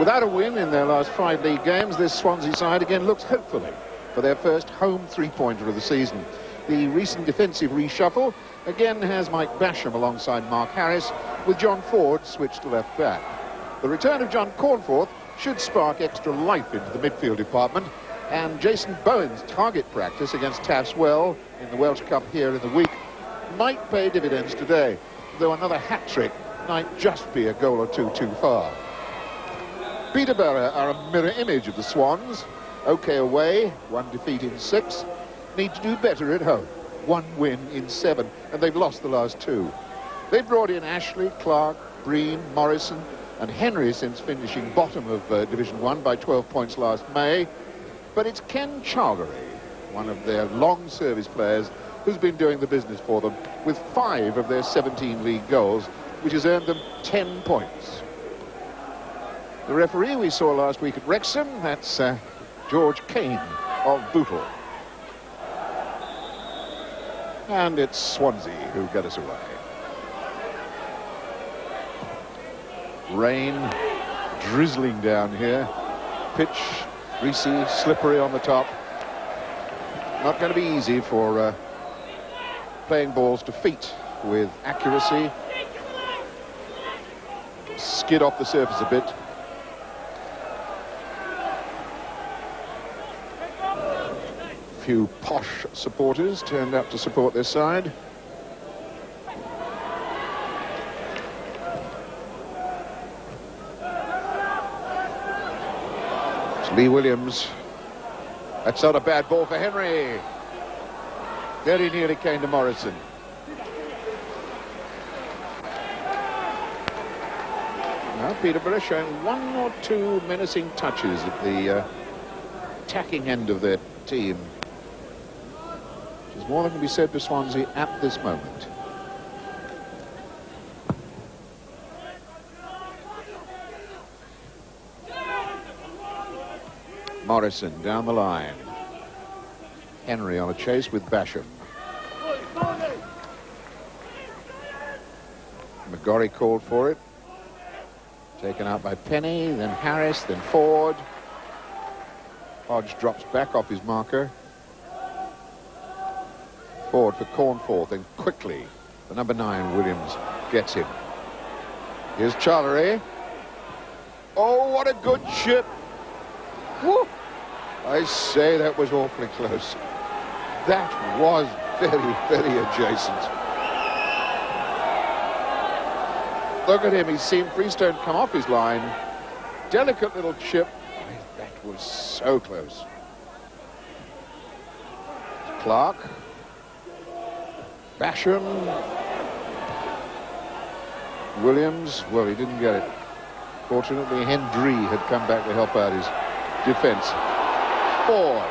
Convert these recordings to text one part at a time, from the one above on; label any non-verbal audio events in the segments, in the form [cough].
Without a win in their last five league games, this Swansea side again looks hopefully for their first home three-pointer of the season. The recent defensive reshuffle again has Mike Basham alongside Mark Harris, with John Ford switched to left back. The return of John Cornforth should spark extra life into the midfield department, and Jason Bowen's target practice against Taffs Well in the Welsh Cup here in the week might pay dividends today, though another hat-trick might just be a goal or two too far. Peterborough are a mirror image of the Swans. OK away, one defeat in six. Need to do better at home. One win in seven, and they've lost the last two. They've brought in Ashley, Clark, Breen, Morrison, and Henry since finishing bottom of uh, Division 1 by 12 points last May. But it's Ken Charlery, one of their long service players, who's been doing the business for them with five of their 17 league goals, which has earned them 10 points. The referee we saw last week at Wrexham, that's uh, George Kane of Bootle. And it's Swansea who get us away. Rain drizzling down here. Pitch greasy, slippery on the top. Not going to be easy for uh, playing balls to feet with accuracy. Skid off the surface a bit. Few posh supporters turned up to support their side. It's Lee Williams. That's not a bad ball for Henry. Very nearly came to Morrison. Now Peterborough showing one or two menacing touches at the uh, attacking end of their team. There's more than can be said for Swansea at this moment. Morrison down the line. Henry on a chase with Basham. McGorry called for it. Taken out by Penny, then Harris, then Ford. Hodge drops back off his marker. Forward for Cornforth, and quickly the number nine, Williams, gets him. Here's Charlery. Oh, what a good chip. Woo. I say that was awfully close. That was very, very adjacent. Look at him. He's seen Freestone come off his line. Delicate little chip. That was so close. Clark. Basham. Williams, well, he didn't get it. Fortunately, Hendry had come back to help out his defense. Ford.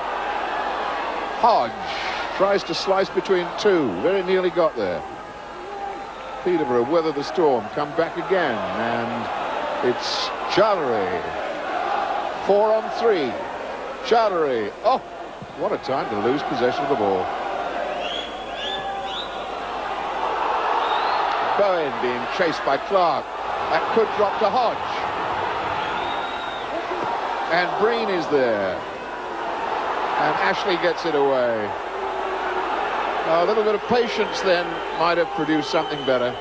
Hodge tries to slice between two. Very nearly got there. Peterborough weather the storm, come back again, and it's Charlery. Four on three. Charlery. Oh, what a time to lose possession of the ball. Bowen being chased by Clark. That could drop to Hodge. And Breen is there. And Ashley gets it away. A little bit of patience then might have produced something better.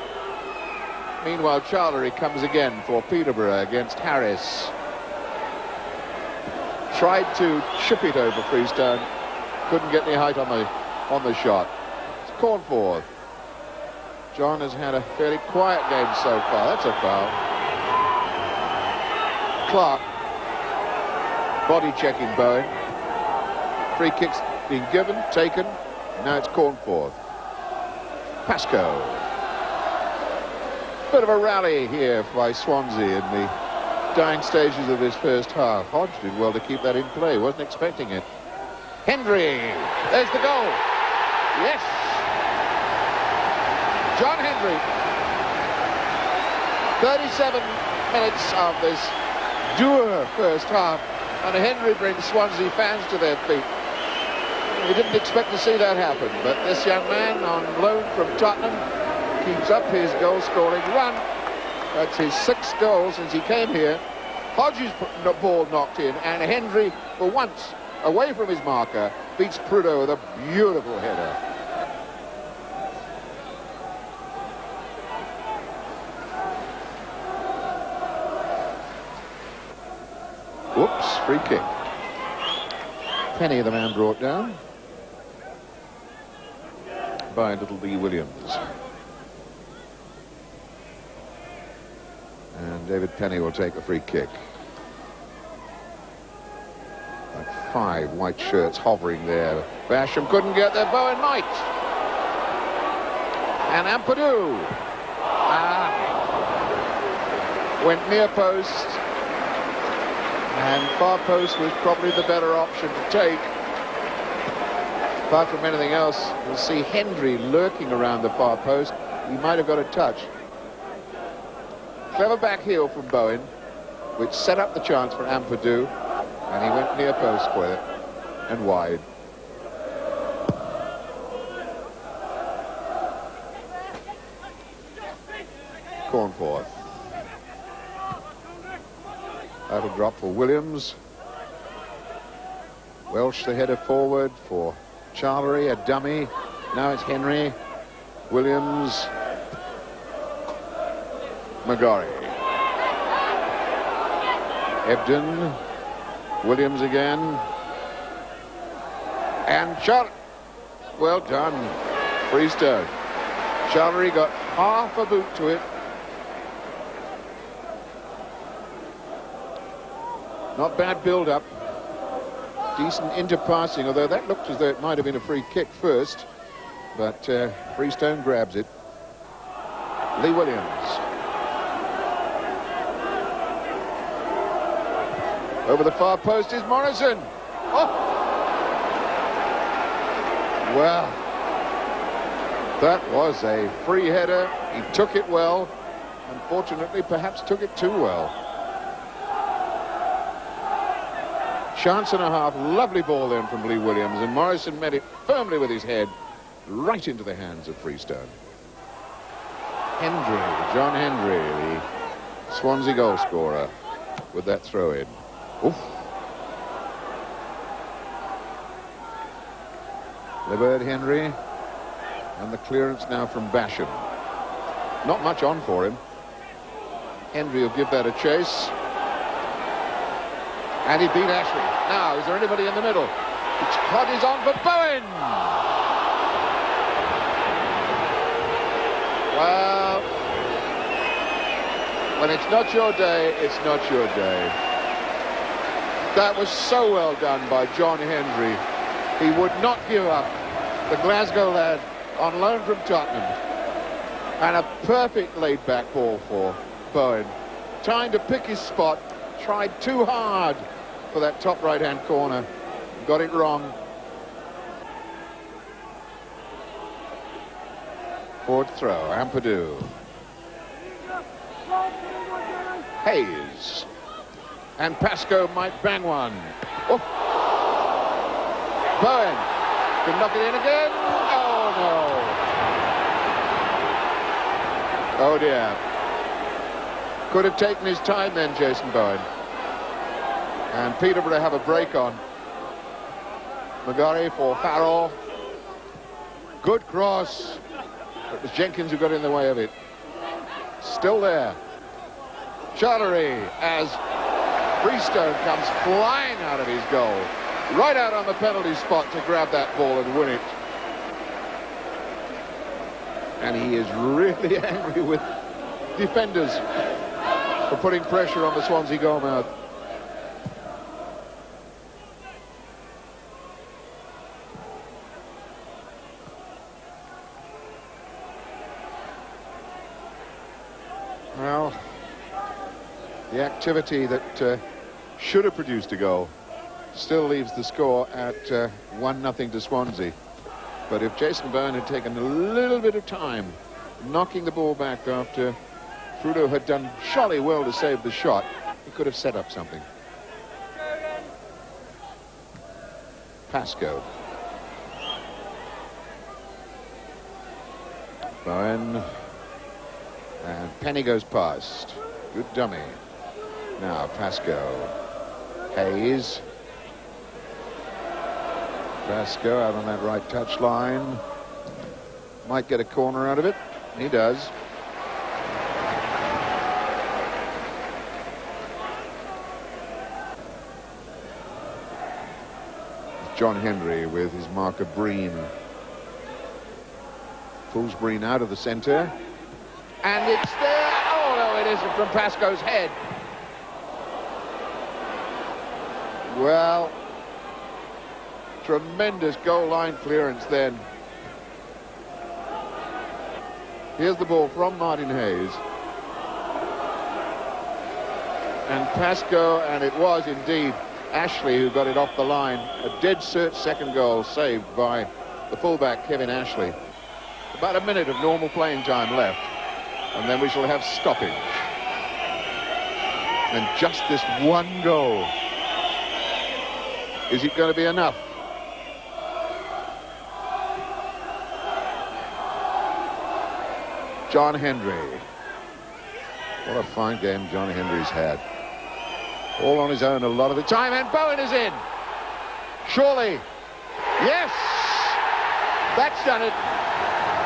Meanwhile, Charlery comes again for Peterborough against Harris. Tried to chip it over Freestone. Couldn't get any height on the on the shot. It's Cornforth. John has had a fairly quiet game so far. That's a foul. Clark. Body checking Bowen. Free kicks being given, taken. Now it's Cornforth. Pascoe. Bit of a rally here by Swansea in the dying stages of this first half. Hodge did well to keep that in play. Wasn't expecting it. Hendry. There's the goal. Yes. John Hendry. 37 minutes of this dour first half. And Hendry brings Swansea fans to their feet. We didn't expect to see that happen, but this young man on loan from Tottenham keeps up his goal-scoring run. That's his sixth goal since he came here. Hodge's ball knocked in, and Hendry, for once, away from his marker, beats Prudhoe with a beautiful header. Whoops, free kick. Penny, the man brought down by little Lee Williams. And David Penny will take a free kick. Five white shirts hovering there. Basham couldn't get there. Bowen might. And Ampadu. Ah. Went near post. And far post was probably the better option to take. Apart from anything else, you'll see Hendry lurking around the far post. He might have got a touch. Clever back heel from Bowen, which set up the chance for Ampadu, and he went near post with it and wide. Cornforth. That'll drop for Williams. Welsh the header forward for Charlery, a dummy. Now it's Henry. Williams. McGorry. Ebdon. Williams again. And Char... Well done. Freestone. Charlery got half a boot to it. Not bad build-up. Decent interpassing, although that looked as though it might have been a free kick first. But uh, Freestone grabs it. Lee Williams. Over the far post is Morrison. Oh! Well, that was a free header. He took it well. Unfortunately, perhaps took it too well. Chance and a half. Lovely ball then from Lee Williams. And Morrison met it firmly with his head right into the hands of Freestone. Hendry, John Hendry, the Swansea goal scorer with that throw in. Oof. Libert Henry and the clearance now from Basham. Not much on for him. Hendry will give that a chase. And he beat Ashley. Now, is there anybody in the middle? Hot is on for Bowen. Well, when it's not your day, it's not your day. That was so well done by John Hendry. He would not give up the Glasgow lad on loan from Tottenham. And a perfect laid-back ball for Bowen. Trying to pick his spot, tried too hard for that top right-hand corner. Got it wrong. Forward throw, Ampadu. Hayes. And Pascoe might bang one. Oh. Bowen can knock it in again. Oh, no. Oh, dear. Could have taken his time then, Jason Bowen. And Peterborough have a break on. McGorry for Farrell. Good cross. It was Jenkins who got in the way of it. Still there. Charlery as Freestone comes flying out of his goal. Right out on the penalty spot to grab that ball and win it. And he is really [laughs] angry with defenders for putting pressure on the Swansea goalmouth. Well, the activity that uh, should have produced a goal still leaves the score at uh, 1-0 to Swansea. But if Jason Bowen had taken a little bit of time knocking the ball back after Prudhoe had done jolly well to save the shot, he could have set up something. Pascoe. Bowen. And Penny goes past. Good dummy. Now, Pascoe. Hayes. Pascoe out on that right touch line. Might get a corner out of it. He does. John Hendry with his marker Breen. Pulls Breen out of the centre. And it's there. Oh, no, it isn't from Pascoe's head. Well, tremendous goal line clearance then. Here's the ball from Martin Hayes. And Pascoe, and it was indeed Ashley who got it off the line. A dead cert second goal saved by the fullback, Kevin Ashley. About a minute of normal playing time left. And then we shall have stoppage. And just this one goal. Is it going to be enough? John Hendry. What a fine game John Hendry's had. All on his own a lot of the time, and Bowen is in. Surely. Yes! That's done it.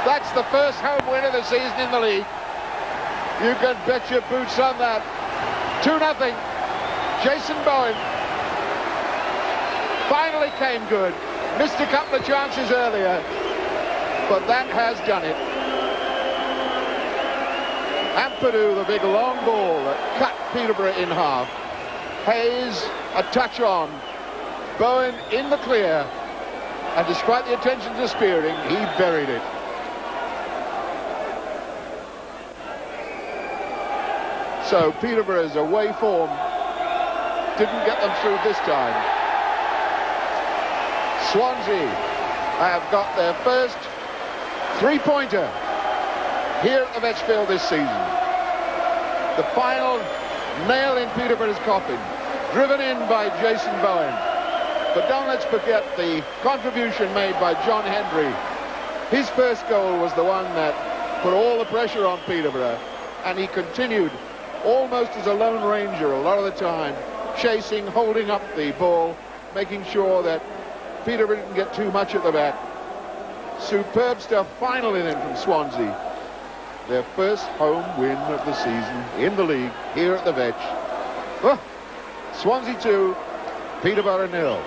That's the first home win of the season in the league. You can bet your boots on that. 2 nothing. Jason Bowen finally came good. Missed a couple of chances earlier, but that has done it. Ampadu, the big long ball that cut Peterborough in half. Hayes, a touch on. Bowen in the clear. And despite the attention to spearing, he buried it. So Peterborough's away form didn't get them through this time. Swansea have got their first three-pointer here at the Vetchfield this season. The final nail in Peterborough's coffin, driven in by Jason Bowen. But don't let's forget the contribution made by John Hendry. His first goal was the one that put all the pressure on Peterborough, and he continued almost as a lone ranger a lot of the time, chasing, holding up the ball, making sure that Peterborough didn't get too much at the back. Superb stuff finally then from Swansea their first home win of the season in the league here at the Vetch. Oh, Swansea 2, Peterborough nil.